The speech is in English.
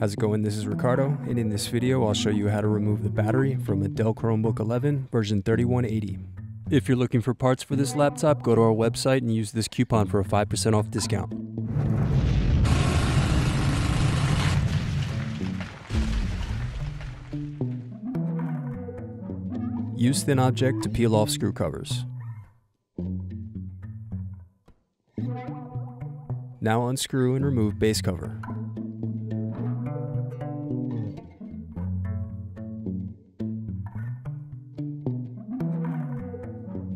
How's it going? This is Ricardo, and in this video I'll show you how to remove the battery from a Dell Chromebook 11 version 3180. If you're looking for parts for this laptop, go to our website and use this coupon for a 5% off discount. Use thin object to peel off screw covers. Now unscrew and remove base cover.